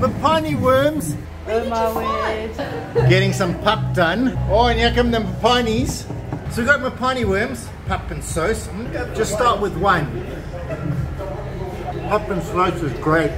the piney worms. Oh my word. Getting some pap done. Oh, and here come the pineys. So we've got Mopani worms, pap and sauce. Just start with one. Pap and sauce is great.